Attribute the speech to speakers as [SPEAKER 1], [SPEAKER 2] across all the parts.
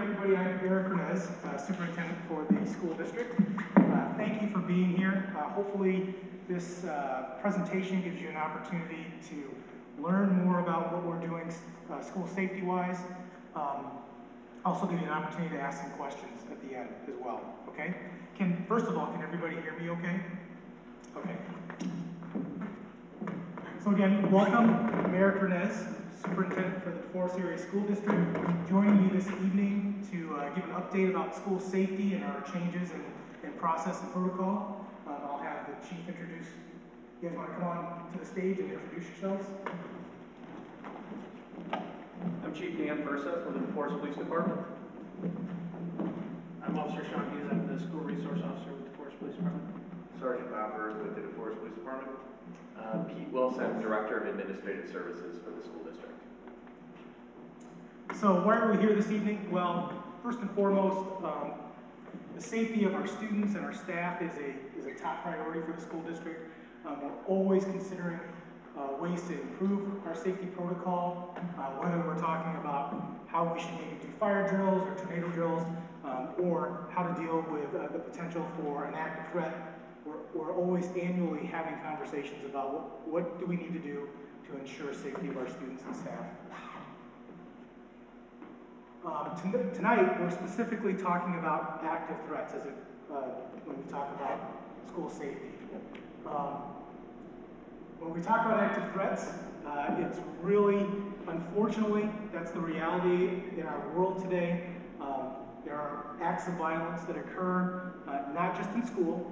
[SPEAKER 1] everybody. I'm Eric Runez, uh, Superintendent for the school district. Uh, Thank you for being here. Uh, Hopefully, this uh, presentation gives you an opportunity to learn more about what we're doing uh, school safety-wise. Um, Also give you an opportunity to ask some questions at the end as well, okay? Can, first of all, can everybody hear me okay? Okay. So again, welcome, Eric Runez, Superintendent for the DeForest Area School District, joining me this evening to uh, give an update about school safety and our changes in, in process and protocol. Um, I'll have the chief introduce, you guys want to come on to the stage and introduce yourselves?
[SPEAKER 2] I'm Chief Dan Versa for DeForest Police Department.
[SPEAKER 3] I'm Officer Sean Hughes, I'm the school resource officer with DeForest Police Department.
[SPEAKER 4] Sergeant Bob Bird with the Forest Police Department. Uh, Pete Wilson, Director of Administrative Services for the school district.
[SPEAKER 1] So why are we here this evening? Well, first and foremost, um, the safety of our students and our staff is a, is a top priority for the school district. Um, we're always considering, uh, ways to improve our safety protocol, uh, whether we're talking about how we should maybe do fire drills or tornado drills, um, or how to deal with, uh, the potential for an active threat. We're, we're always annually having conversations about what, what do we need to do to ensure safety of our students and staff. Um, ton- Tonight, we're specifically talking about active threats as it, uh, when we talk about school safety. Um, When we talk about active threats, uh, it's really, unfortunately, that's the reality in our world today. Um, There are acts of violence that occur, uh, not just in school,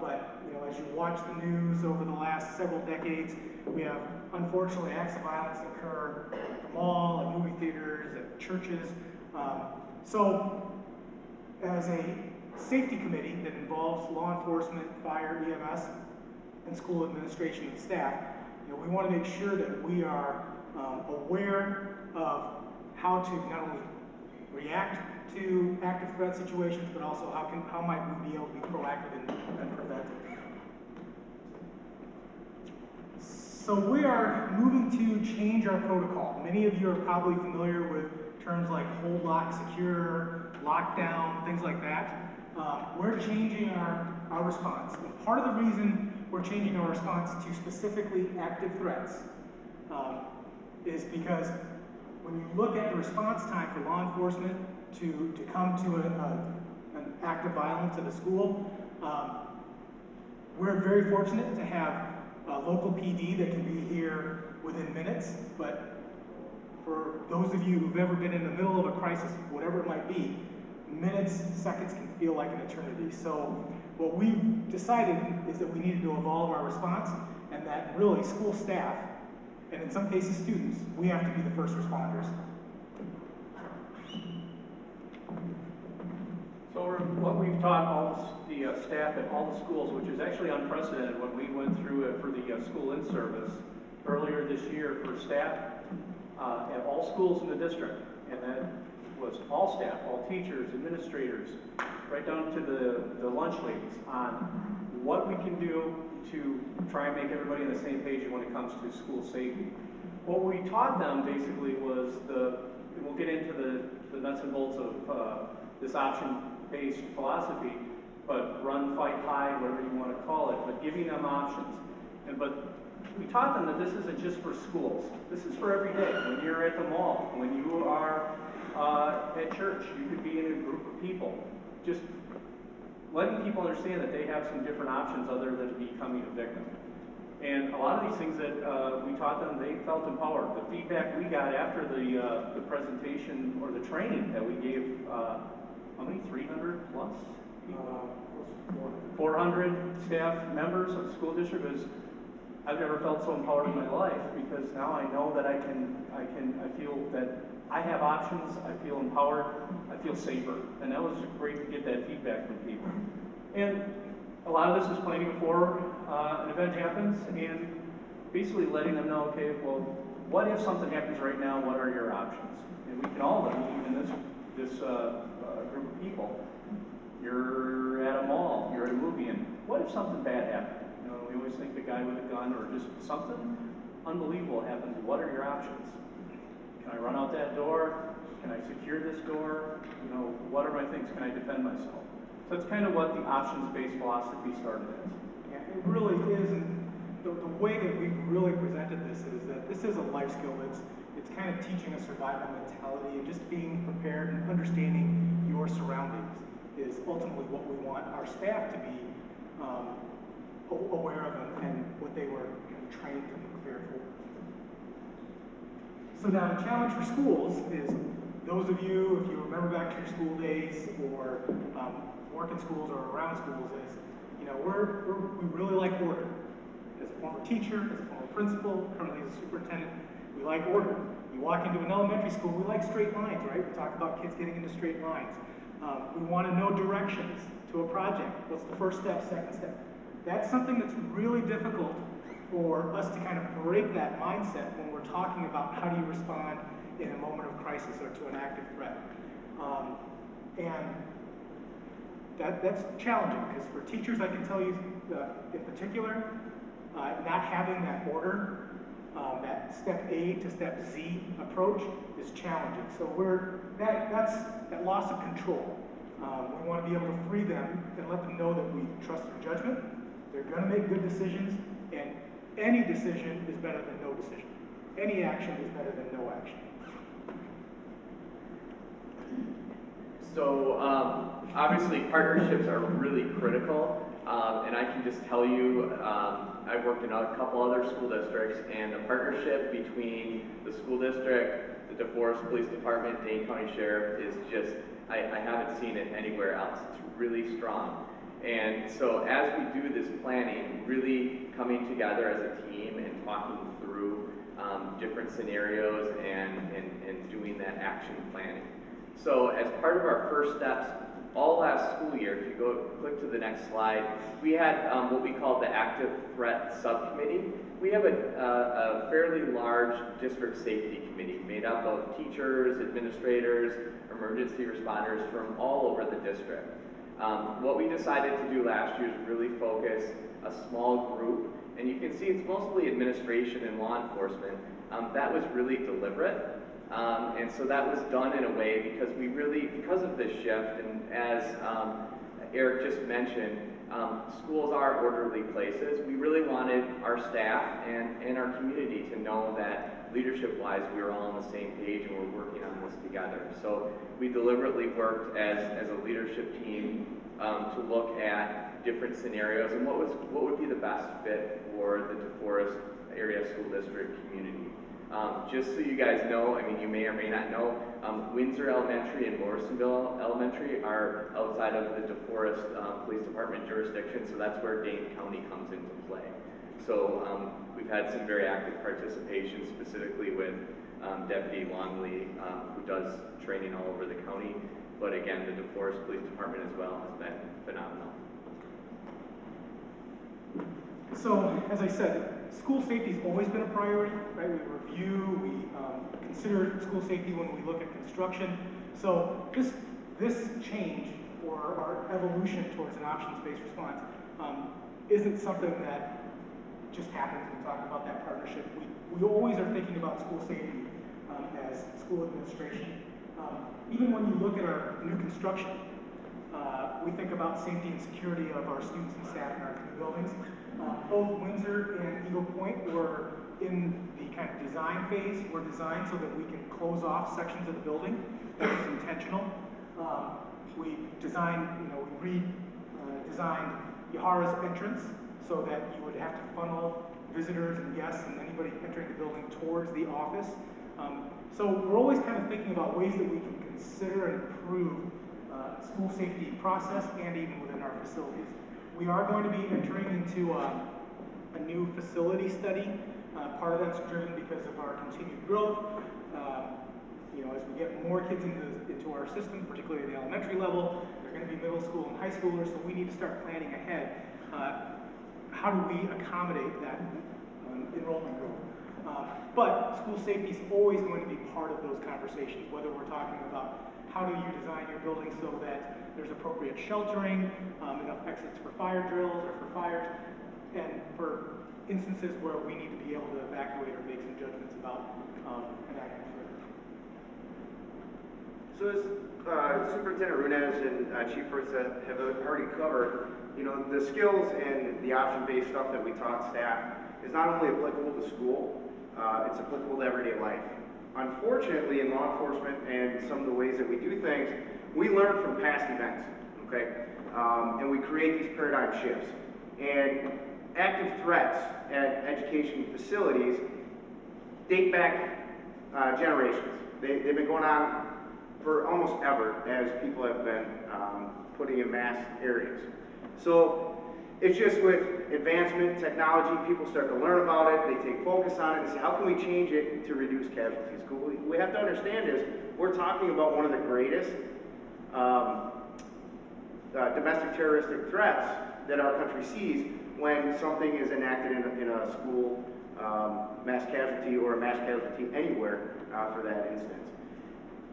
[SPEAKER 1] but, you know, as you watch the news over the last several decades, we have unfortunately acts of violence occur at the mall, at movie theaters, at churches. Um, so, as a safety committee that involves law enforcement, fire, EMS, and school administration and staff, you know, we want to make sure that we are um, aware of how to not only react to active threat situations, but also how can how might we be able to be proactive and, and preventive. So we are moving to change our protocol. Many of you are probably familiar with terms like hold, lock, secure, lockdown, things like that. Um, we're changing our, our response. And part of the reason we're changing our response to specifically active threats um, is because when you look at the response time for law enforcement to, to come to a, a, an act of violence at a school, um, we're very fortunate to have a local PD that can be here within minutes, but for those of you who've ever been in the middle of a crisis, whatever it might be, minutes, seconds can feel like an eternity. So what we've decided is that we needed to evolve our response and that really school staff, and in some cases students, we have to be the first responders.
[SPEAKER 2] What we've taught all the uh, staff at all the schools, which is actually unprecedented when we went through it for the uh, school in service earlier this year for staff uh, at all schools in the district. And that was all staff, all teachers, administrators, right down to the, the lunch ladies on what we can do to try and make everybody on the same page when it comes to school safety. What we taught them basically was the, we'll get into the, the nuts and bolts of uh, this option-based philosophy, but run, fight, hide, whatever you want to call it, but giving them options. And but we taught them that this isn't just for schools. This is for every day. When you're at the mall, when you are uh, at church, you could be in a group of people. Just letting people understand that they have some different options other than becoming a victim. And a lot of these things that uh, we taught them, they felt empowered. The feedback we got after the uh, the presentation or the training that we gave, uh, how many? 300 plus people? 400 staff members of the school district was, I've never felt so empowered in my life because now I know that I can, I can, I feel that I have options, I feel empowered, I feel safer. And that was great to get that feedback from people. And a lot of this is planning before uh, an event happens and basically letting them know, okay, well, what if something happens right now? What are your options? And we can all them, even this, this uh, uh, group of people. You're at a mall, you're at a movie, and what if something bad happened? You know, we always think the guy with a gun or just something unbelievable happens. What are your options? Can I run out that door? Can I secure this door? You know, what are my things? Can I defend myself? So that's kind of what the options-based philosophy started as.
[SPEAKER 1] Yeah, it really is, the, the way that we've really presented this is that this is a life skill. It's, it's kind of teaching a survival mentality and just being prepared and understanding your surroundings is ultimately what we want our staff to be um, aware of and, and what they were kind of trained prepared for. So now the challenge for schools is, those of you, if you remember back to your school days or um, work in schools or around schools, is, you know, we're, we're, we really like order. As a former teacher, as a former principal, currently as a superintendent, we like order. You walk into an elementary school, we like straight lines, right? We talk about kids getting into straight lines. Um, we want to know directions to a project. What's the first step, second step? That's something that's really difficult for us to kind of break that mindset when we're talking about how do you respond in a moment of crisis or to an active threat. Um, and that, that's challenging because for teachers, I can tell you uh, in particular, uh, not having that order, um, that step A to step Z approach is challenging. So we're that that's that loss of control. Um, we want to be able to free them and let them know that we trust their judgment. They're going to make good decisions, and any decision is better than no decision. Any action is better than no action.
[SPEAKER 4] So, um, obviously, partnerships are really critical, um, and I can just tell you, um, I've worked in a couple other school districts, and the partnership between the school district, the DeForest Police Department, Dane County Sheriff is just, I, I haven't seen it anywhere else. It's really strong. And so as we do this planning, really coming together as a team and talking through um, different scenarios and, and, and doing that action planning. So as part of our first steps, all last school year, if you go click to the next slide, we had um, what we call the Active Threat Subcommittee. We have a, a, a fairly large district safety committee made up of teachers, administrators, emergency responders from all over the district. Um, what we decided to do last year is really focus a small group, and you can see it's mostly administration and law enforcement. Um, that was really deliberate. Um, and so that was done in a way because we really, because of this shift, and as um, Eric just mentioned, um, schools are orderly places. We really wanted our staff and, and our community to know that leadership-wise, we were all on the same page and we're working on this together. So we deliberately worked as, as a leadership team um, to look at different scenarios and what was what would be the best fit for the DeForest area school district community. Um, just so you guys know, I mean, you may or may not know, um, Windsor Elementary and Morrisonville Elementary are outside of the DeForest um, Police Department jurisdiction, so that's where Dane County comes into play. So um, we've had some very active participation, specifically with um, Deputy Longley, um, who does training all over the county. But again, the DeForest Police Department as well has been phenomenal.
[SPEAKER 1] So, as I said, school safety has always been a priority, right? We review, we um, consider school safety when we look at construction. So this, this change or our evolution towards an options-based response um, isn't something that just happens. We talk about that partnership. We, we always are thinking about school safety um, as school administration. Um, even when you look at our new construction, uh, we think about safety and security of our students and staff in our new buildings. Uh, both Windsor and Eagle Point were in the kind of design phase. Were designed so that we can close off sections of the building. That was intentional. Um, we designed, you know, we redesigned Yahara's entrance so that you would have to funnel visitors and guests and anybody entering the building towards the office. Um, so we're always kind of thinking about ways that we can consider and improve uh, school safety process and even within our facilities. We are going to be entering into uh, a new facility study. Uh, part of that's driven because of our continued growth. Uh, you know, as we get more kids into, into our system, particularly at the elementary level, they're going to be middle school and high schoolers, so we need to start planning ahead. How do we accommodate that um, enrollment growth? Uh, but school safety is always going to be part of those conversations, whether we're talking about how do you design your building so that there's appropriate sheltering, um, enough exits for fire drills or for fires, and for instances where we need to be able to evacuate or make some judgments about um, an active threat.
[SPEAKER 5] So as uh, Superintendent Runez and uh, Chief Fritz have have already covered, you know, the skills and the option-based stuff that we taught staff is not only applicable to school, uh, it's applicable to everyday life. Unfortunately, in law enforcement and some of the ways that we do things, we learn from past events, okay? Um, And we create these paradigm shifts. And active threats at education facilities date back uh, generations. They, they've been going on for almost ever as people have been um, putting in mass areas. So it's just with advancement, technology, people start to learn about it, they take focus on it, and say, how can we change it to reduce casualties? we have to understand is, we're talking about one of the greatest um, uh, domestic terroristic threats that our country sees when something is enacted in a, in a school um, mass casualty or a mass casualty anywhere uh, for that instance.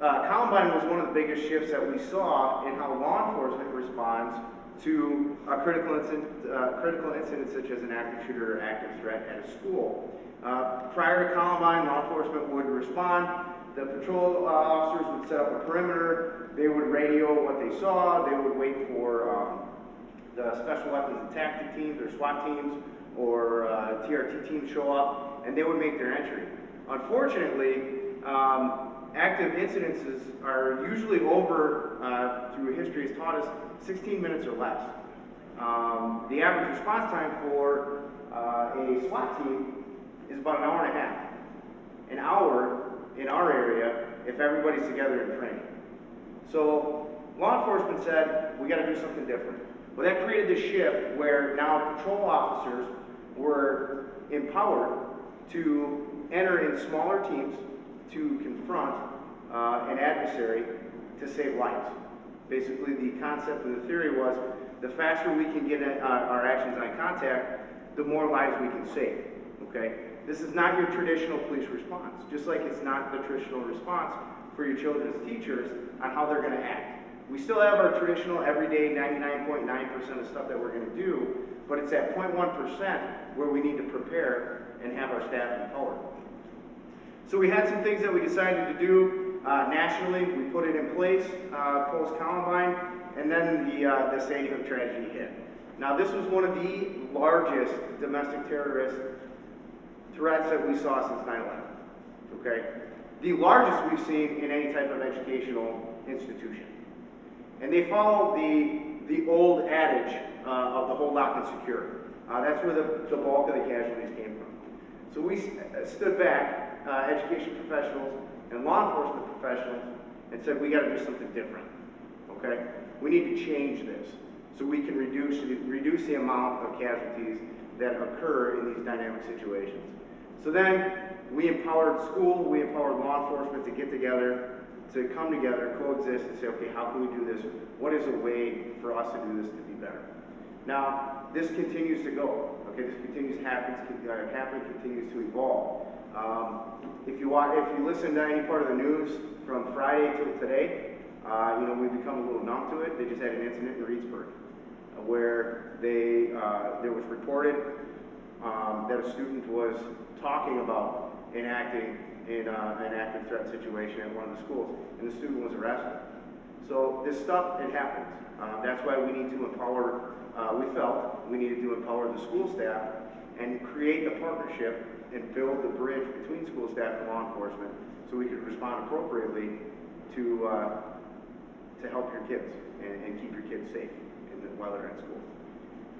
[SPEAKER 5] Uh, Columbine was one of the biggest shifts that we saw in how law enforcement responds to a critical incident, uh, critical incident such as an active shooter or active threat at a school. Uh, prior to Columbine, law enforcement would respond. The patrol uh, officers would set up a perimeter. They would radio what they saw. They would wait for um, the special weapons and tactic teams or SWAT teams or uh, TRT teams show up, and they would make their entry. Unfortunately, um, active incidences are usually over, uh, through history has taught us, 16 minutes or less. Um, the average response time for uh, a SWAT team is about an hour and a half. An hour in our area if everybody's together in training. So law enforcement said, we gotta do something different. Well, that created this shift where now patrol officers were empowered to enter in smaller teams to confront uh, an adversary to save lives. Basically, the concept of the theory was the faster we can get uh, our actions on contact, the more lives we can save. Okay? This is not your traditional police response, just like it's not the traditional response for your children's teachers on how they're going to act. We still have our traditional everyday 99.9% of stuff that we're going to do, but it's at 0.1% where we need to prepare and have our staff empowered. So we had some things that we decided to do uh, nationally. We put it in place uh, post Columbine, and then the uh, the Sandy Hook tragedy hit. Now this was one of the largest domestic terrorist threats that we saw since 9/11. Okay, the largest we've seen in any type of educational institution, and they follow the the old adage uh, of the hold, lock, and secure. Uh, that's where the, the bulk of the casualties came from. So we s- uh, stood back, uh, education professionals and law enforcement professionals, and said, we gotta do something different, okay? We need to change this, so we can reduce, reduce the amount of casualties that occur in these dynamic situations. So then, we empowered school, we empowered law enforcement to get together, to come together, coexist, and say, okay, how can we do this? What is a way for us to do this to be better? Now, this continues to go, okay, this continues to happen, uh, happen, continues to evolve. Um, if you watch, if you listen to any part of the news from Friday till today, uh, you know, we've become a little numb to it. They just had an incident in Reedsburg uh, where they, uh, there was reported, um, that a student was talking about enacting in, uh, an active threat situation at one of the schools, and the student was arrested. So this stuff, it happens. Uh, that's why we need to empower, uh, we felt we needed to empower the school staff and create a partnership and build the bridge between school staff and law enforcement so we could respond appropriately to, uh, to help your kids and, and keep your kids safe in the, while they're in school.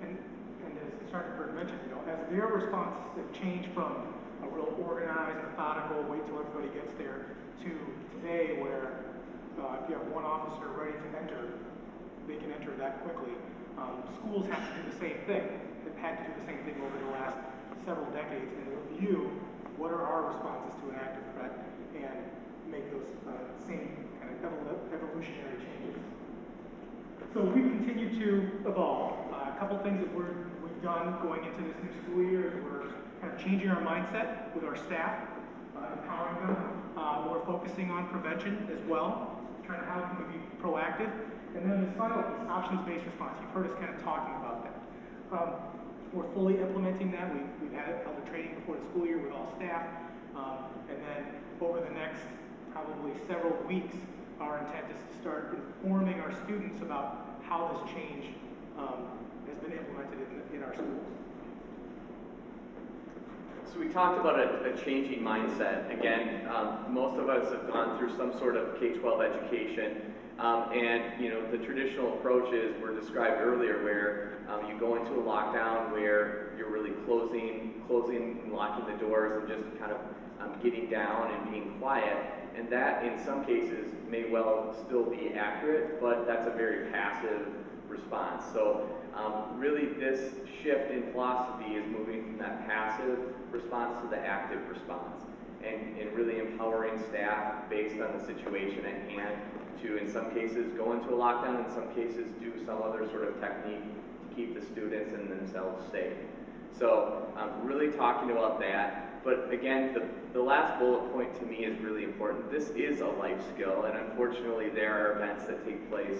[SPEAKER 1] And, and as Sergeant Bird mentioned, you know, as their response have changed from a real organized, methodical, wait till everybody gets there, to today where, uh, if you have one officer ready to enter, they can enter that quickly. Um, schools have to do the same thing. They've had to do the same thing over the last several decades and review what are our responses to an active threat and make those, uh, same kind of evol- evolutionary changes. So we continue to evolve. Uh, a couple things that we're, we've done going into this new school year is we're kind of changing our mindset with our staff, uh, empowering them. Uh, we're focusing on prevention as well, trying to how can we be proactive. And then this final options-based response. You've heard us kind of talking about that. Um, we're fully implementing that. We've, we've had held a training before the school year with all staff. Um, and then over the next probably several weeks, our intent is to start informing our students about how this change um, has been implemented in, in our schools.
[SPEAKER 4] So we talked about a, a changing mindset. Again, um, most of us have gone through some sort of K-12 education. Um, and, you know, the traditional approaches were described earlier where um, you go into a lockdown where you're really closing, closing and locking the doors and just kind of um, getting down and being quiet. And that, in some cases, may well still be accurate, but that's a very passive response. So um, really this shift in philosophy is moving from that passive response to the active response and, and really empowering staff based on the situation at hand to, in some cases, go into a lockdown, in some cases, do some other sort of technique to keep the students and themselves safe. So um, really talking about that. But again, the, the last bullet point to me is really important. This is a life skill, and unfortunately, there are events that take place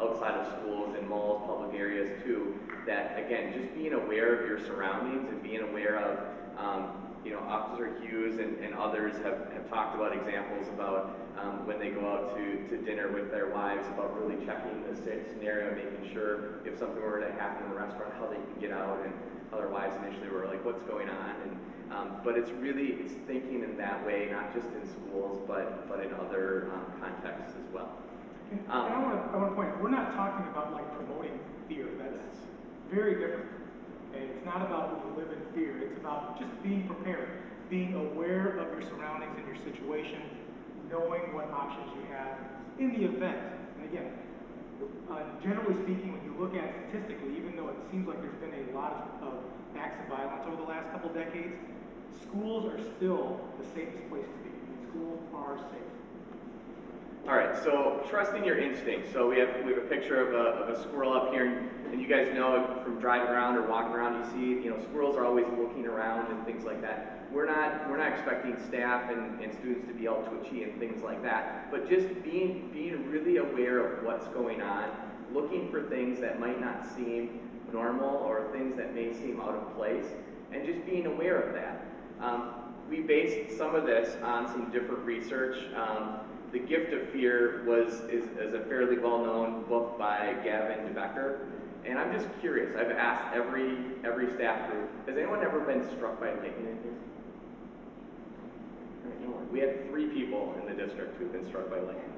[SPEAKER 4] outside of schools and malls, public areas too, that again, just being aware of your surroundings and being aware of, um, you know, Officer Hughes and, and others have, have talked about examples about um, when they go out to, to dinner with their wives about really checking the sce- scenario, making sure if something were to happen in the restaurant, how they can get out and how their wives initially were like, what's going on? And, um, but it's really, it's thinking in that way, not just in schools, but, but in other um, contexts as well.
[SPEAKER 1] And and
[SPEAKER 4] Um,
[SPEAKER 1] I want to, I want to point out, we're not talking about like promoting fear. That's very different. It's not about you live in fear. It's about just being prepared, being aware of your surroundings and your situation, knowing what options you have in the event. And again, uh, generally speaking, when you look at statistically, even though it seems like there's been a lot of, of acts of violence over the last couple decades, schools are still the safest place to be. Schools are safe.
[SPEAKER 4] All right, so trusting your instincts. So we have we have a picture of a, of a squirrel up here, and you guys know from driving around or walking around, you see you know squirrels are always looking around and things like that. We're not we're not expecting staff and, and students to be all twitchy and things like that, but just being being really aware of what's going on, looking for things that might not seem normal or things that may seem out of place, and just being aware of that. Um, we based some of this on some different research. Um, the Gift of Fear was is, is a fairly well-known book by Gavin de Becker, and I'm just curious. I've asked every every staff group, has anyone ever been struck by lightning. We had three people in the district who've been struck by lightning.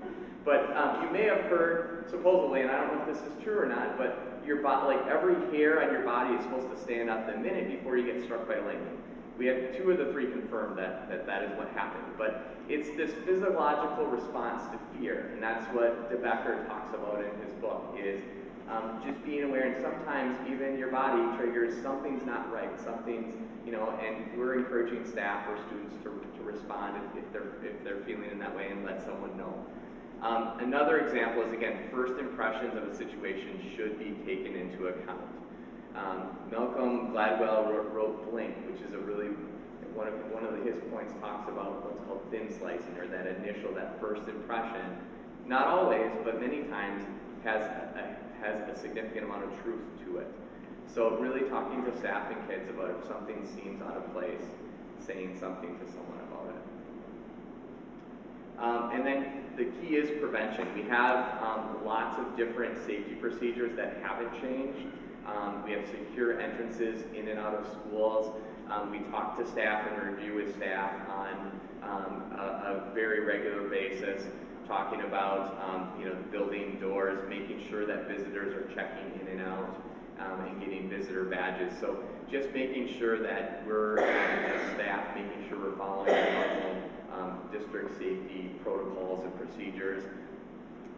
[SPEAKER 4] But um, you may have heard, supposedly, and I don't know if this is true or not, but your body, like every hair on your body is supposed to stand up the minute before you get struck by lightning. We had two of the three confirm that, that that is what happened. But it's this physiological response to fear, and that's what de Becker talks about in his book, is um, just being aware, and sometimes even your body triggers something's not right, something's, you know, and we're encouraging staff or students to, to respond if, if they're, if they're feeling in that way and let someone know. Um, another example is, again, first impressions of a situation should be taken into account. Um, Malcolm Gladwell wrote, wrote Blink, which is a really one of one of his points talks about what's called thin slicing, or that initial, that first impression. Not always, but many times has a, has a significant amount of truth to it. So really talking to staff and kids about if something seems out of place, saying something to someone about it. Um, and then the key is prevention. We have um, lots of different safety procedures that haven't changed. Um, we have secure entrances in and out of schools. Um, we talk to staff and review with staff on um, a, a, very regular basis, talking about um, you know building doors, making sure that visitors are checking in and out, um, and getting visitor badges. So just making sure that we're as staff making sure we're following normal um, district safety protocols and procedures.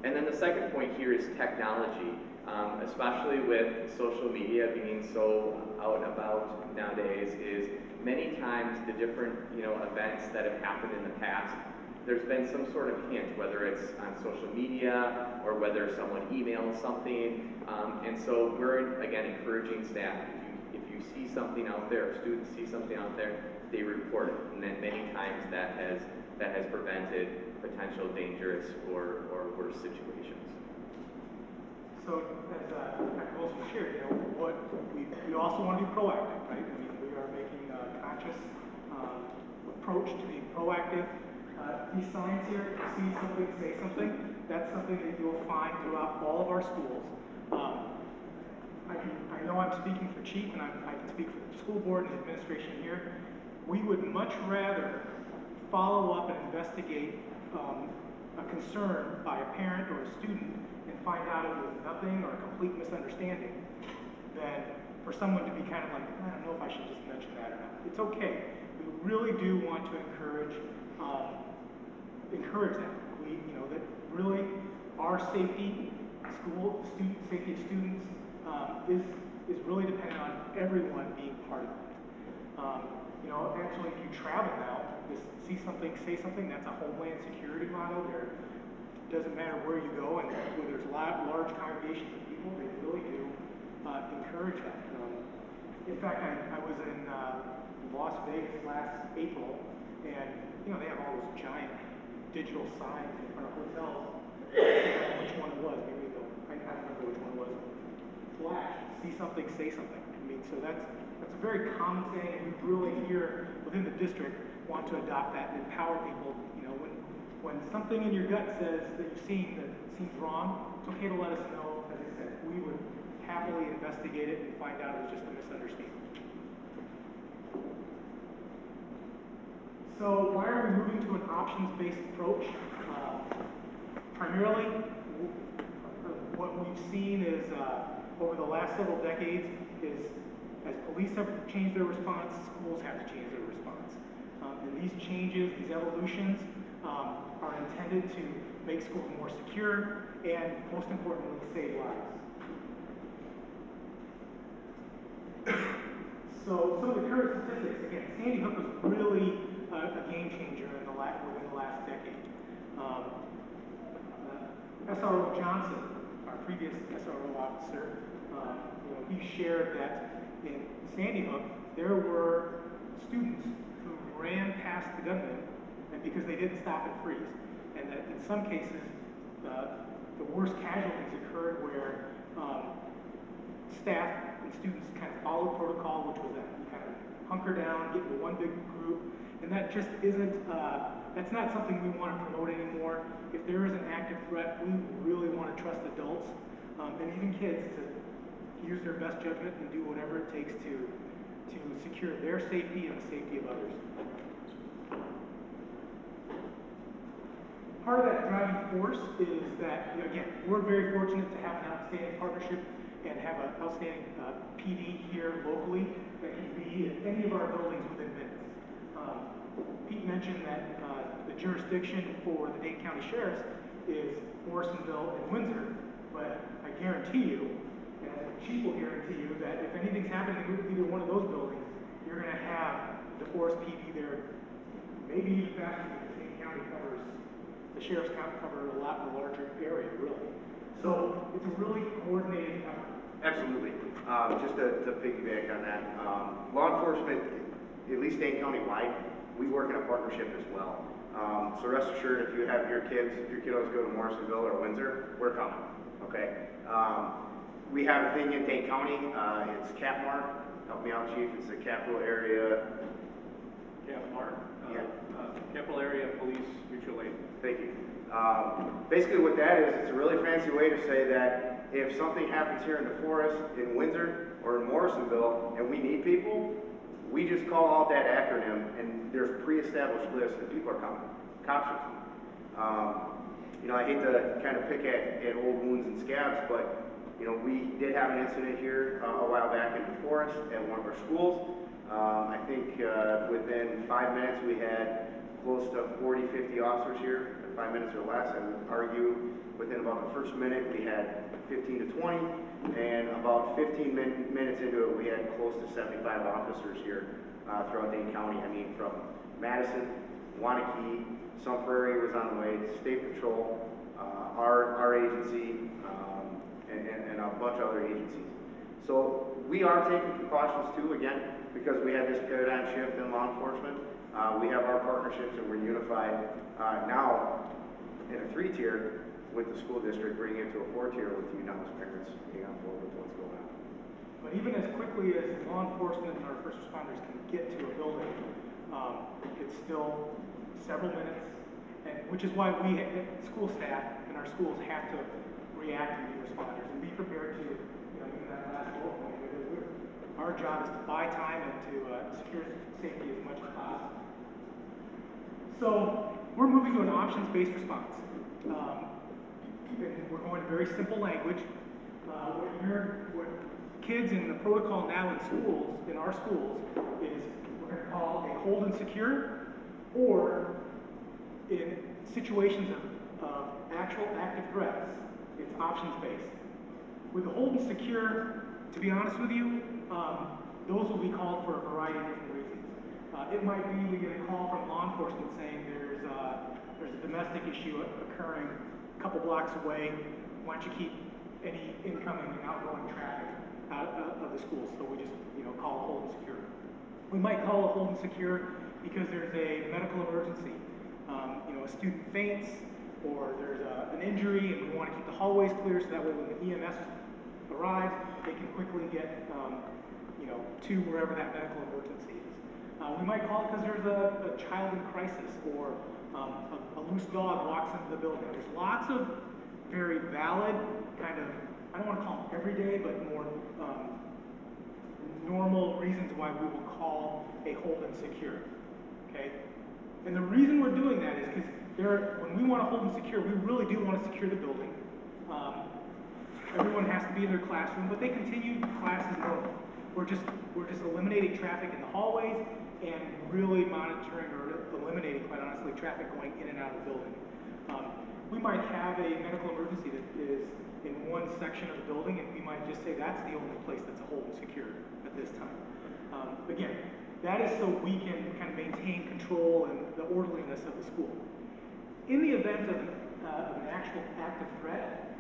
[SPEAKER 4] And then the second point here is technology. Um, especially with social media being so out and about nowadays, is many times the different you know events that have happened in the past. There's been some sort of hint, whether it's on social media or whether someone emails something, um, and so we're again encouraging staff. If you if you see something out there, if students see something out there, they report it, and then many times that has that has prevented potential dangerous or, or worse situations.
[SPEAKER 1] So as uh, Dr. Wilson shared, you know, what we, we also want to be proactive, right? I mean, we are making a conscious um, approach to being proactive. Uh, these signs here, see something, say something. That's something that you'll find throughout all of our schools. Um, I can, I know I'm speaking for chief and I'm, I can speak for the school board and administration here. We would much rather follow up and investigate, um, a concern by a parent or a student find out it was nothing or a complete misunderstanding than for someone to be kind of like, I don't know if I should just mention that or not. It's okay. We really do want to encourage, um, encourage that. We, you know, that really our safety, school, student, safety of students, um, is, is really dependent on everyone being part of it. Um, you know, actually, if you travel now, just see something, say something, that's a homeland security model. There, doesn't matter where you go, and where there's large congregations of people, they really do uh, encourage that. Um, in fact, I, I was in uh, Las Vegas last April, and you know they have all those giant digital signs in front of hotels. Which one it was, maybe the, I can't remember which one it was. Flash, see something, say something. I mean, so that's that's a very common thing, and we really here within the district want to adopt that and empower people. When something in your gut says that you've seen that seems wrong, it's okay to let us know. Said, we would happily investigate it and find out it was just a misunderstanding. So why are we moving to an options-based approach? Uh, primarily, what we've seen is uh, over the last several decades is as police have changed their response, schools have to change their response. Um, and these changes, these evolutions, intended to make schools more secure and, most importantly, save lives. So some of the current statistics, again, Sandy Hook was really a game changer in the la- within the last decade. Um, uh, SRO Johnson, our previous SRO officer, um, you know, he shared that in Sandy Hook, there were students who ran past the gunman and because they didn't stop and freeze. And that in some cases, uh, the worst casualties occurred where um, staff and students kind of followed protocol, which was that you kind of hunker down, get into one big group, and that just isn't, uh, that's not something we want to promote anymore. If there is an active threat, we really want to trust adults, um, and even kids to use their best judgment and do whatever it takes to, to secure their safety and the safety of others. Part of that driving force is that, you know, again, we're very fortunate to have an outstanding partnership and have an outstanding uh, PD here locally that can be in any of our buildings within minutes. Um, Pete mentioned that uh, the jurisdiction for the Dane County Sheriffs is Morrisonville and Windsor, but I guarantee you, and the chief will guarantee you, that if anything's happening in either one of those buildings, you're gonna have DeForest PD there, maybe even faster because Dane County covers, the sheriff's count cover a lot more larger area, really. So it's a really coordinated effort.
[SPEAKER 5] Absolutely. Um, just to, to piggyback on that, um, law enforcement, at least Dane County wide, we work in a partnership as well. Um, so rest assured, if you have your kids, if your kiddos go to Morrisonville or Windsor, we're coming, okay? Um, we have a thing in Dane County, uh, it's Capmar, help me out, chief, it's the capital area,
[SPEAKER 2] Capmar, uh,
[SPEAKER 5] Yeah.
[SPEAKER 2] uh, Capital Area Police Mutual Aid.
[SPEAKER 5] Thank you. Um, basically what that is, it's a really fancy way to say that if something happens here in DeForest, in Windsor, or in Morrisonville, and we need people, we just call out that acronym, and there's pre-established lists, and people are coming. Cops are coming. Um, you know, I hate to kind of pick at, at old wounds and scabs, but, you know, we did have an incident here uh, a while back in DeForest at one of our schools. Um, I think, uh, within five minutes, we had close to 40, 50 officers here, in five minutes or less. Would argue within about the first minute, we had 15 to 20, and about 15 min- minutes into it, we had close to 75 officers here uh, throughout Dane County. I mean, from Madison, Waunakee, Sun Prairie was on the way, State Patrol, uh, our, our agency, um, and, and, and a bunch of other agencies. So we are taking precautions too, again, because we had this paradigm shift in law enforcement. Uh, we have our partnerships and we're unified, uh, now in a three-tier with the school district, bringing it to a four-tier with you now as parents being on board with what's going on.
[SPEAKER 1] But even as quickly as law enforcement and our first responders can get to a building, um, it's still several minutes. And which is why we, school staff and our schools have to react and be responders and be prepared to, that last our job is to buy time and to, uh, secure safety as much as possible. So, we're moving to an options-based response. Um, we're going to very simple language. Uh, what you're, what kids in the protocol now in schools, in our schools, is we're gonna call a hold and secure, or in situations of, of actual active threats, it's options-based. With hold and secure, to be honest with you, um, those will be called for a variety of different reasons. Uh, it might be we get a call from law enforcement saying there's, uh, there's a domestic issue occurring a couple blocks away. Why don't you keep any incoming and outgoing traffic out of, the school? So we just, you know, call hold and secure. We might call a hold and secure because there's a medical emergency. Um, you know, a student faints or there's a, an injury and we want to keep the hallways clear so that way when the EMS arrives, they can quickly get, um, you know, to wherever that medical emergency is. Uh, we might call it because there's a, a child in crisis or um, a, a loose dog walks into the building. There's lots of very valid kind of, I don't want to call them everyday, but more um, normal reasons why we will call a hold and secure. Okay? And the reason we're doing that is because there, when we want to hold and secure, we really do want to secure the building. Um, everyone has to be in their classroom, but they continue class as normal. We're just, we're just eliminating traffic in the hallways and really monitoring or eliminating, quite honestly, traffic going in and out of the building. Um, we might have a medical emergency that is in one section of the building, and we might just say that's the only place that's a hold and secure at this time. Um, again, that is so we can kind of maintain control and the orderliness of the school. In the event of, uh, of an actual active threat,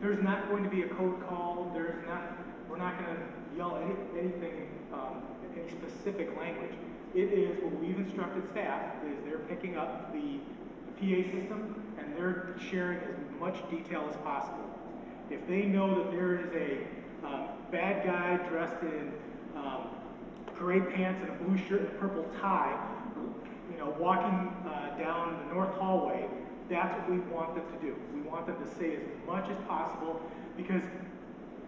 [SPEAKER 1] there's not going to be a code call. There's not. We're not going to yell any, anything, um, any specific language. It is what we've instructed staff is they're picking up the, PA system and they're sharing as much detail as possible. If they know that there is a um, bad guy dressed in um, parade pants and a blue shirt and a purple tie, you know, walking uh, down the north hallway, that's what we want them to do. We want them to say as much as possible because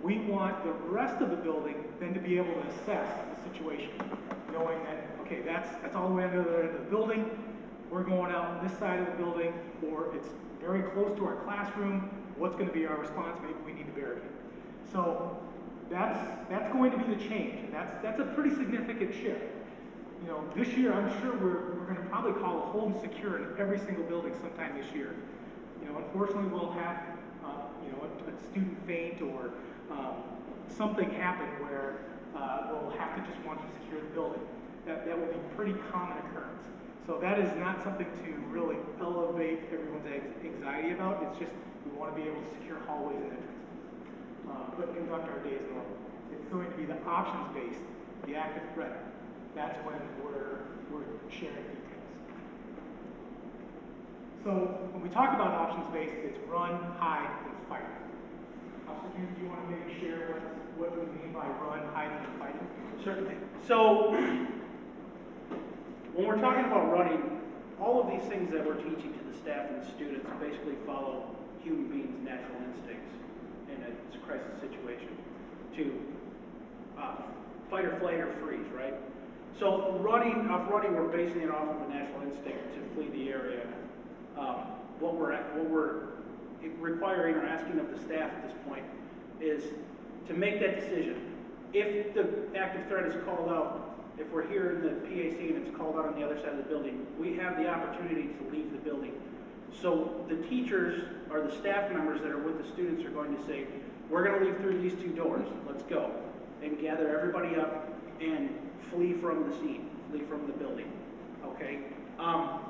[SPEAKER 1] we want the rest of the building then to be able to assess the situation, knowing that, okay, that's, that's all the way on the other end of the building, we're going out on this side of the building, or it's very close to our classroom, what's gonna be our response, maybe we need to barricade. So, that's, that's going to be the change, and that's, that's a pretty significant shift. You know, this year, I'm sure we're, we're gonna probably call a and secure in every single building sometime this year. You know, unfortunately, we'll have, uh, you know, a, a student faint or, um, something happen where, uh, we'll have to just want to secure the building. That, that will be pretty common occurrence. So that is not something to really elevate everyone's anxiety about, it's just, we wanna be able to secure hallways and entrances uh, but conduct our days normal. It's going to be the options-based, the active threat. That's when we're, we're sharing details. So when we talk about options-based, it's run, hide, and fight. Officer Hughes, do you want to maybe share what, what we mean by run, hiding, and fighting?
[SPEAKER 3] Certainly. So, when we're talking about running, all of these things that we're teaching to the staff and the students basically follow human beings' natural instincts in a crisis situation to uh, fight or flight or freeze, right? So running, off running, we're basing it off of a natural instinct to flee the area. Um, what we're, what we're requiring or asking of the staff at this point is to make that decision. If the active threat is called out, if we're here in the PAC and it's called out on the other side of the building, we have the opportunity to leave the building. So the teachers or the staff members that are with the students are going to say, we're going to leave through these two doors, let's go. And gather everybody up and flee from the scene, flee from the building, okay? Um,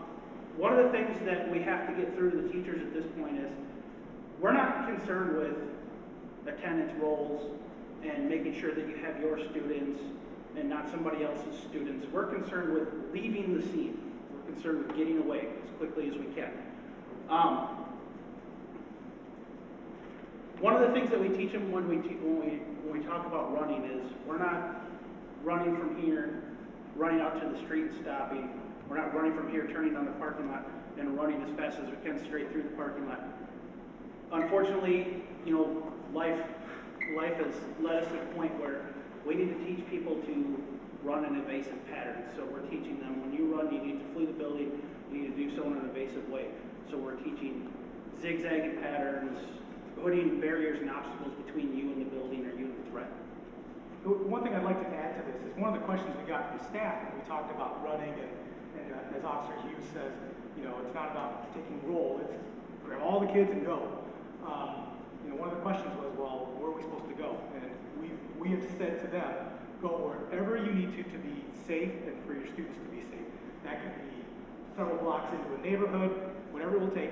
[SPEAKER 3] one of the things that we have to get through to the teachers at this point is, we're not concerned with attendance rolls and making sure that you have your students and not somebody else's students. We're concerned with leaving the scene. We're concerned with getting away as quickly as we can. Um, one of the things that we teach them when we, when we, when we talk about running is, we're not running from here, running out to the street and stopping. We're not running from here, turning on the parking lot and running as fast as we can straight through the parking lot. unfortunately, you know, life, life has led us to a point where we need to teach people to run an evasive pattern. So we're teaching them, when you run, you need to flee the building, you need to do so in an evasive way. So we're teaching zigzagging patterns, putting barriers and obstacles between you and the building or you and the threat.
[SPEAKER 1] One thing I'd like to add to this is one of the questions we got from staff when we talked about running and, and uh, as Officer Hughes says, you know, it's not about taking roll, it's grab all the kids and go. Um, you know, one of the questions was, well, where are we supposed to go? And we, we have said to them, go wherever you need to to be safe and for your students to be safe. That could be several blocks into a neighborhood, whatever it will take.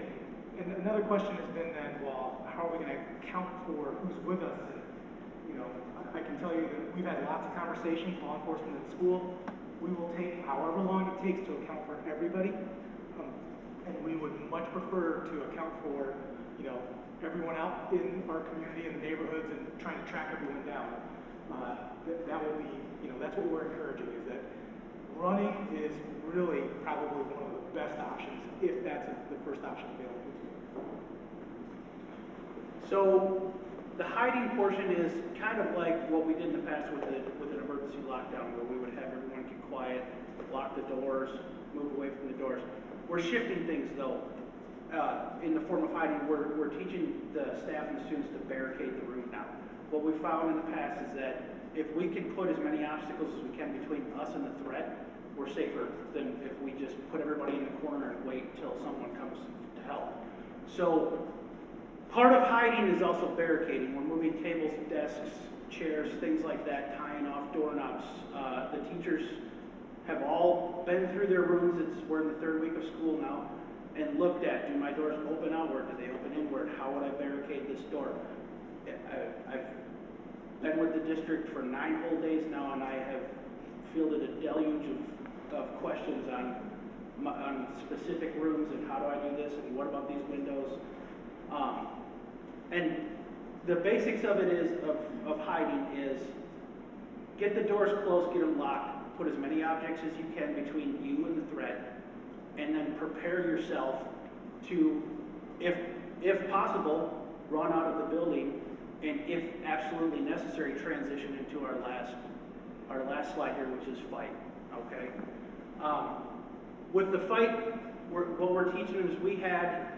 [SPEAKER 1] And another question has been then, well, how are we gonna account for who's with us? And, you know, I can tell you that we've had lots of conversations, law enforcement in school. We will take however long it takes to account for everybody. Um, And we would much prefer to account for, you know, everyone out in our community and the neighborhoods and trying to track everyone down. Uh, That, that will be, you know, that's what we're encouraging is that running is really probably one of the best options if that's the first option available to you.
[SPEAKER 3] So the hiding portion is kind of like what we did in the past with the, with an emergency lockdown, where we would have everyone get quiet, lock the doors, move away from the doors. We're shifting things though, uh, in the form of hiding. We're, we're teaching the staff and students to barricade the room now. What we found in the past is that if we can put as many obstacles as we can between us and the threat, we're safer than if we just put everybody in the corner and wait until someone comes to help. So Part of hiding is also barricading. We're moving tables, desks, chairs, things like that, tying off doorknobs. Uh, the teachers have all been through their rooms. It's, we're in the third week of school now and looked at, do my doors open outward? Do they open inward? How would I barricade this door? I, I've been with the district for nine whole days now and I have fielded a deluge of, of questions on, my, on specific rooms and how do I do this and what about these windows? Um, and the basics of it is, of, of hiding is, get the doors closed, get them locked, put as many objects as you can between you and the threat, and then prepare yourself to, if, if possible, run out of the building, and if absolutely necessary, transition into our last, our last slide here, which is fight, okay? Um, with the fight, we're, what we're teaching is we had,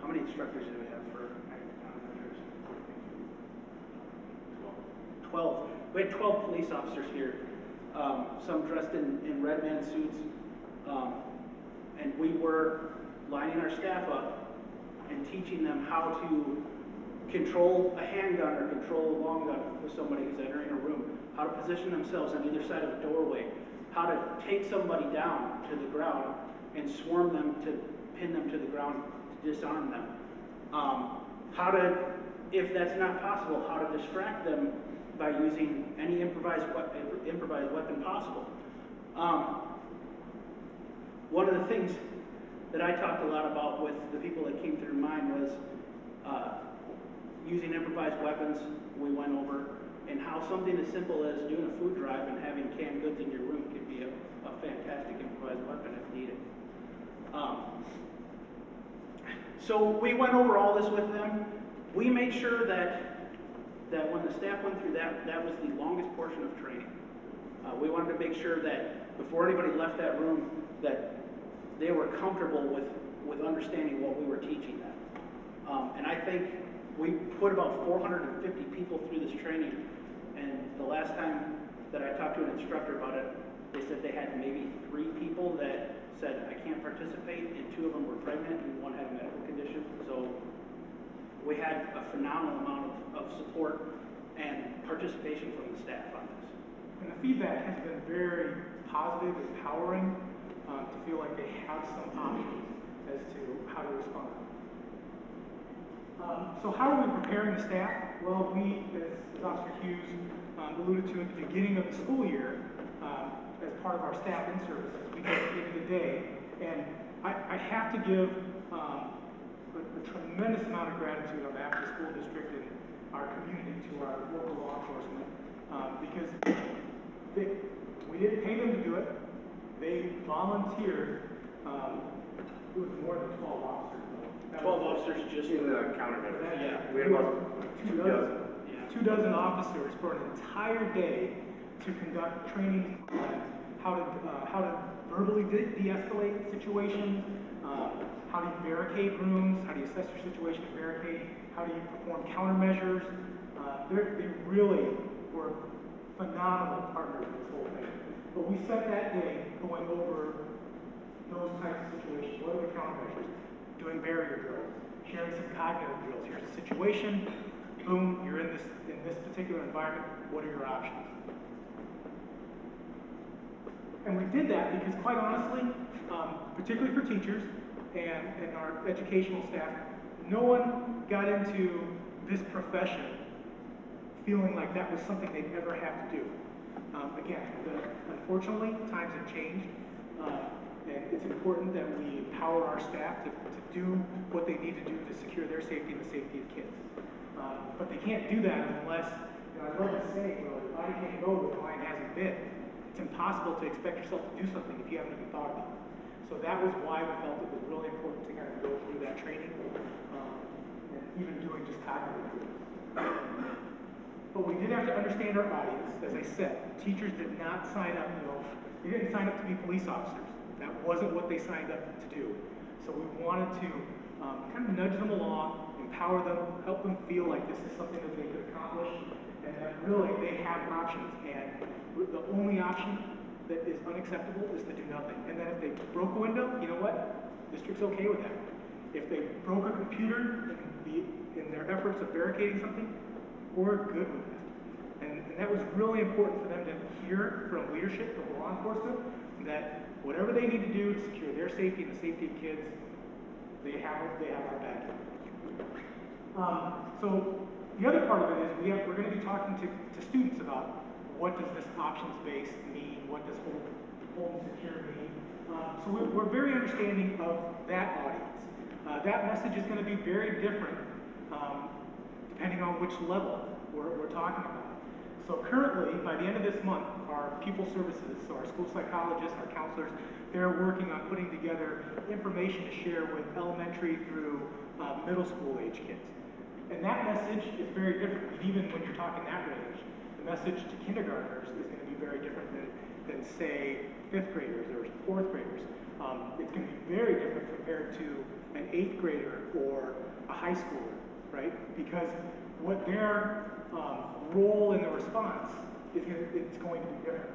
[SPEAKER 3] how many instructors do we have 12. We had 12 police officers here, um, some dressed in, in Redman suits. Um, and we were lining our staff up and teaching them how to control a handgun or control a long gun if somebody is entering a room, how to position themselves on either side of a doorway, how to take somebody down to the ground and swarm them to pin them to the ground to disarm them. Um, how to, if that's not possible, how to distract them by using any improvised weapon, improvised weapon possible. Um, one of the things that I talked a lot about with the people that came through mine was uh, using improvised weapons. We went over and how something as simple as doing a food drive and having canned goods in your room could be a, a fantastic improvised weapon if needed. Um, so we went over all this with them. We made sure that that when the staff went through that, that was the longest portion of training. Uh, we wanted to make sure that before anybody left that room, that they were comfortable with, with understanding what we were teaching them. Um, and I think we put about 450 people through this training, and the last time that I talked to an instructor about it, they said they had maybe three people that said, I can't participate, and two of them were pregnant, and one had a medical condition. So we had a phenomenal amount of, of support and participation from the staff on this.
[SPEAKER 1] And the feedback has been very positive, empowering, um, to feel like they have some options as to how to respond. Um, so how are we preparing the staff? Well, we, as, as Officer Hughes um, alluded to at the beginning of the school year, um, as part of our staff in services, we go into the day, and I, I have to give a, tremendous amount of gratitude of the school district and our community to our local law enforcement, um, because they, we didn't pay them to do it. They volunteered, um, it was more than twelve officers. That
[SPEAKER 3] Twelve
[SPEAKER 1] was-
[SPEAKER 3] officers just,
[SPEAKER 5] In the countermeasures.
[SPEAKER 3] Yeah.
[SPEAKER 5] We had about two dozen.
[SPEAKER 3] yeah.
[SPEAKER 1] two dozen officers for an entire day to conduct training on how to, uh, how to verbally de- de-escalate situations, uh, how do you barricade rooms, how do you assess your situation and barricade, how do you perform countermeasures. Uh, they really were phenomenal partners in this whole thing. But we spent that day going over those types of situations. What are the countermeasures? Doing barrier drills, sharing some cognitive drills. Here's a situation, boom, you're in this, in this particular environment, what are your options? And we did that because quite honestly, um, particularly for teachers and, and our educational staff, no one got into this profession feeling like that was something they'd ever have to do. Um, again, the, unfortunately, times have changed, uh, and it's important that we empower our staff to, to do what they need to do to secure their safety and the safety of kids. Uh, but they can't do that unless, you know, I love the saying, well, the body can't go where the mind hasn't been. It's impossible to expect yourself to do something if you haven't even thought about it. So that was why we felt it was really important to kind of go through that training, um, and even doing just cognitive. But we did have to understand our audience, as I said, teachers did not sign up, you know, they didn't sign up to be police officers. That wasn't what they signed up to do. So we wanted to um, kind of nudge them along, empower them, help them feel like this is something that they could accomplish, and that really they have options. And the only option that is unacceptable is to do nothing. And then if they broke a window, you know what? District's okay with that. If they broke a computer in, the, in their efforts of barricading something, we're good with that. And, and that was really important for them to hear from leadership, from law enforcement, that whatever they need to do to secure their safety and the safety of kids, they have, they have our back. Um, so the other part of it is we have, we're going to be talking to, to students about what does this options-based mean, what does hold and secure mean. Uh, so we're, we're very understanding of that audience. Uh, that message is going to be very different um, depending on which level we're, we're talking about. So currently, by the end of this month, our pupil services, so our school psychologists, our counselors, they're working on putting together information to share with elementary through uh, middle school age kids. And that message is very different, even when you're talking that range. The message to kindergartners is going to be very different than, say, fifth graders or fourth graders. Um, it's going to be very different compared to an eighth grader or a high schooler, right? Because what their um, role in the response is going to, it's going to be different.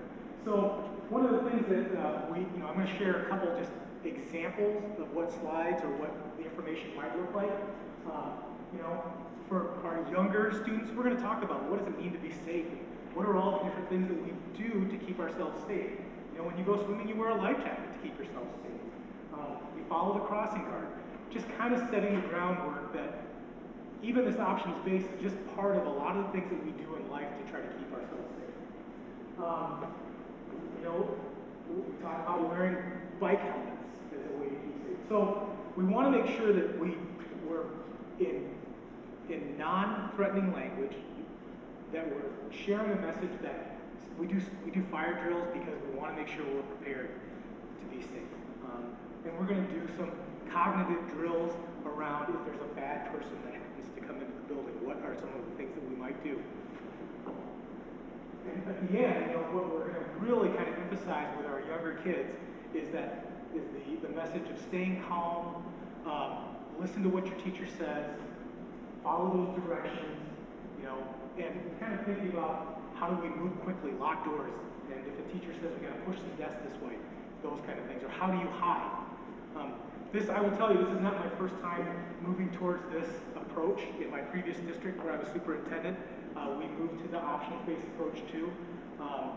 [SPEAKER 1] So one of the things that uh, we, you know, I'm going to share a couple just examples of what slides or what the information might look like. Uh, you know, for our younger students, we're going to talk about what does it mean to be safe. What are all the different things that we do to keep ourselves safe? You know, when you go swimming, you wear a life jacket to keep yourself safe. Um, you follow the crossing guard. Just kind of setting the groundwork that even this options base is just part of a lot of the things that we do in life to try to keep ourselves safe. Um, you know, we talk about wearing bike helmets as a way to keep safe. So we want to make sure that we we're in in non-threatening language, that we're sharing a message that we do we do fire drills because we want to make sure we're prepared to be safe. Um, and we're going to do some cognitive drills around if there's a bad person that happens to come into the building. What are some of the things that we might do? And at the end, you know, what we're going to really kind of emphasize with our younger kids is that is the, the message of staying calm, um, listen to what your teacher says, follow those directions, you know, and thinking about how do we move quickly, lock doors, and if a teacher says we got to push the desk this way, those kind of things, or how do you hide? Um, this, I will tell you, this is not my first time moving towards this approach. In my previous district where I was superintendent, uh, we moved to the options-based approach too. Um,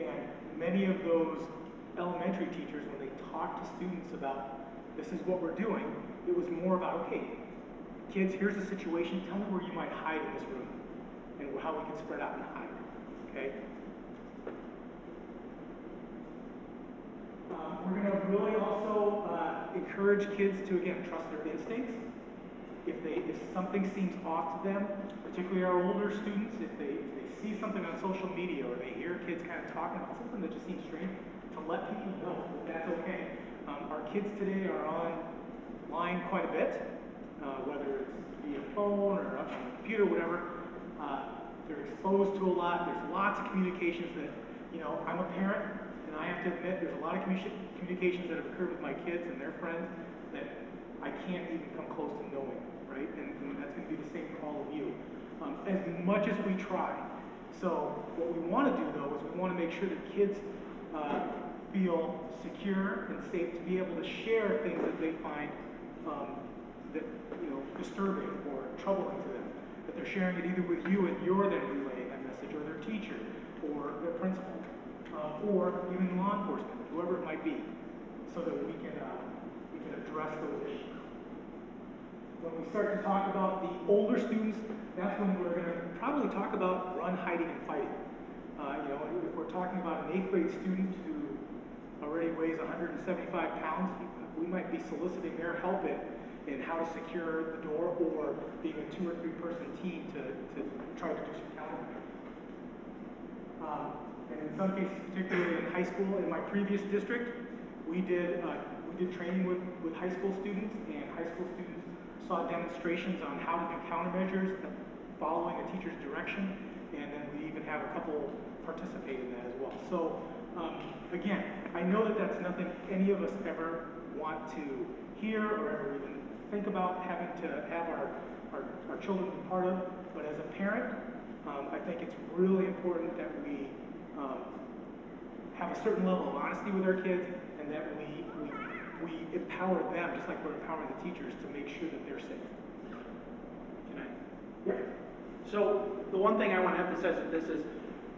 [SPEAKER 1] and many of those elementary teachers, when they talked to students about this is what we're doing, it was more about, okay, kids, here's the situation, tell me where you might hide in this room and how we can spread out and hide, okay? Um, we're going to really also uh, encourage kids to, again, trust their instincts. If they, if something seems off to them, particularly our older students, if they, if they see something on social media or they hear kids kind of talking about something that just seems strange, to let people know that that's okay. Um, our kids today are online quite a bit. uh, whether it's via phone or on the computer, whatever. Uh, they're exposed to a lot. There's lots of communications that, you know, I'm a parent, and I have to admit, there's a lot of commu- communications that have occurred with my kids and their friends that I can't even come close to knowing, right? And, and that's going to be the same for all of you. Um, as much as we try. So what we want to do though is we want to make sure that kids uh, feel secure and safe to be able to share things that they find um, that you know disturbing or troubling to they're sharing it either with you and you're then relaying that message, or their teacher, or their principal, uh, or even law enforcement, whoever it might be, so that we can uh, we can address those issues. When we start to talk about the older students, that's when we're going to probably talk about run, hiding, and fighting. Uh, you know, if we're talking about an eighth grade student who already weighs 175 pounds, we might be soliciting their help in, in how to secure the door or being a two or three person team to, to try to do some countermeasures. And in some cases, particularly in high school, in my previous district, we did, uh, we did training with, with high school students, and high school students saw demonstrations on how to do countermeasures following a teacher's direction, and then we even have a couple participate in that as well. So, um, again, I know that that's nothing any of us ever want to hear or ever even think about having to have our, our, our children be part of, but as a parent, um, I think it's really important that we um, have a certain level of honesty with our kids and that we, we, we empower them, just like we're empowering the teachers, to make sure that they're safe.
[SPEAKER 3] Can I?
[SPEAKER 1] Yeah.
[SPEAKER 3] So, the one thing I want to emphasize with this is,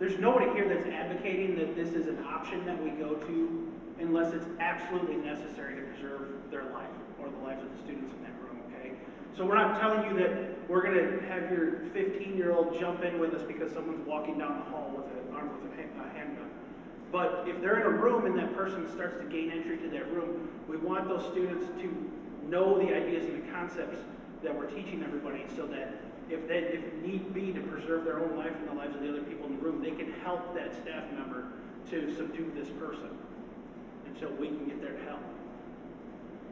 [SPEAKER 3] there's nobody here that's advocating that this is an option that we go to unless it's absolutely necessary to preserve their life or the lives of the students in that room, okay? So we're not telling you that we're gonna have your fifteen-year-old jump in with us because someone's walking down the hall with an armed with a a handgun. But if they're in a room and that person starts to gain entry to that room, we want those students to know the ideas and the concepts that we're teaching everybody so that if they, if need be to preserve their own life and the lives of the other people in the room, they can help that staff member to subdue this person until we can get there to help.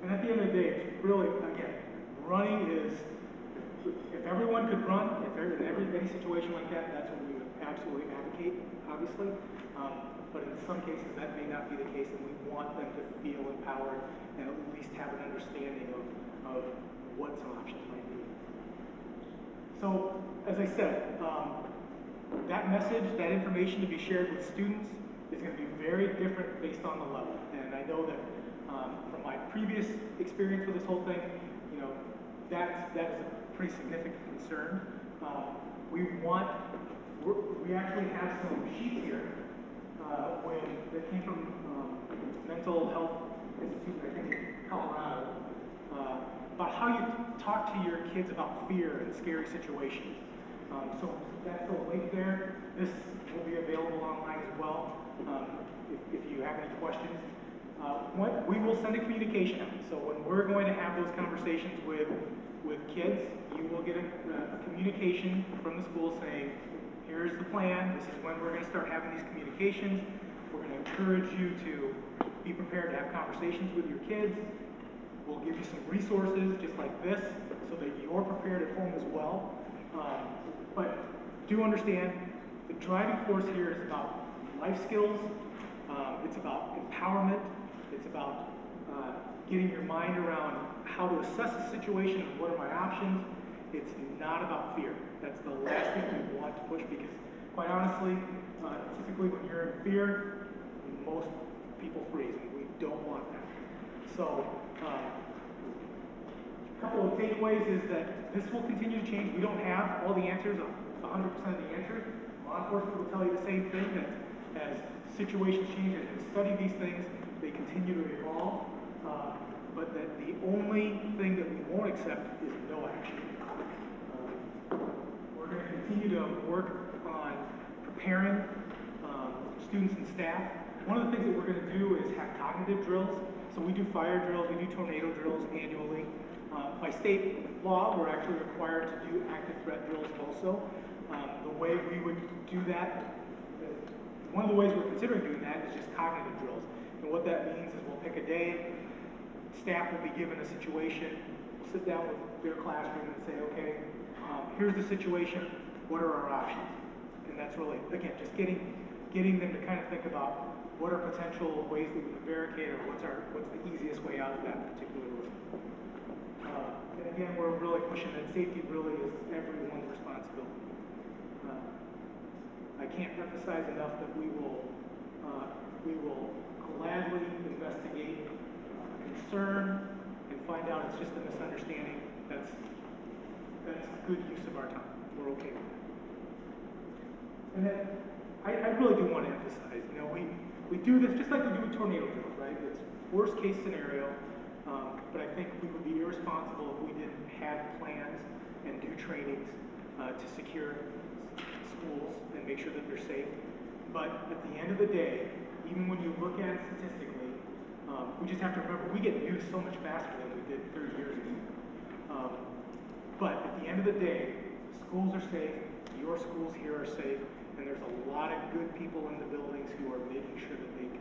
[SPEAKER 1] And at the end of the day, it's really, again, running is, if everyone could run, if there, in every, any situation like that, that's what we would absolutely advocate, obviously. Um, but in some cases, that may not be the case, and we want them to feel empowered and at least have an understanding of, of what some options might be. So, as I said, um, that message, that information to be shared with students is going to be very different based on the level. And I know that um, from my previous experience with this whole thing, that, that is a pretty significant concern. Um, we want, we actually have some sheets here uh, when, that came from um, Mental Health Institute, I think, in Colorado, uh, about how you talk to your kids about fear and scary situations. Um, so that's the link there. This will be available online as well um, if, if you have any questions. When, we will send a communication out. So when we're going to have those conversations with, with kids, you will get a, a communication from the school saying, here's the plan, this is when we're going to start having these communications. We're going to encourage you to be prepared to have conversations with your kids. We'll give you some resources just like this so that you're prepared at home as well. Um, but do understand the driving force here is about life skills, um, it's about empowerment, it's about uh, getting your mind around how to assess a situation and what are my options. It's not about fear. That's the last thing we want to push because, quite honestly, uh, typically when you're in fear, most people freeze, and we don't want that. So, a couple of takeaways is that this will continue to change. We don't have all the answers, 100% of the answers. Law enforcement will tell you the same thing, that as situations change, we study these things, they continue to evolve. Uh, but that the only thing that we won't accept is no action. Um, we're going to continue to work on preparing um, students and staff. One of the things that we're going to do is have cognitive drills. So we do fire drills, we do tornado drills annually. Uh, by state law, we're actually required to do active threat drills also. Um, the way we would do that, uh, one of the ways we're considering doing that is just cognitive drills. And what that means is we'll pick a day, staff will be given a situation, we'll sit down with their classroom and say, okay, um, here's the situation, what are our options? And that's really, again, just getting, getting them to kind of think about what are potential ways that we can barricade or what's our, what's the easiest way out of that particular room. Uh, and again, we're really pushing that safety really is everyone's responsibility. Uh, I can't emphasize enough that we will, uh, we will gladly investigate concern and find out it's just a misunderstanding. That's, that's good use of our time. We're okay with that. And then, I, I really do want to emphasize, you know, we, we do this just like we do with tornado drills, right? It's worst case scenario, um, but I think we would be irresponsible if we didn't have plans and do trainings, uh, to secure schools and make sure that they're safe. But at the end of the day, even when you look at it statistically, um, we just have to remember, we get news so much faster than we did thirty years ago. Um, but at the end of the day, schools are safe, your schools here are safe, and there's a lot of good people in the buildings who are making sure that they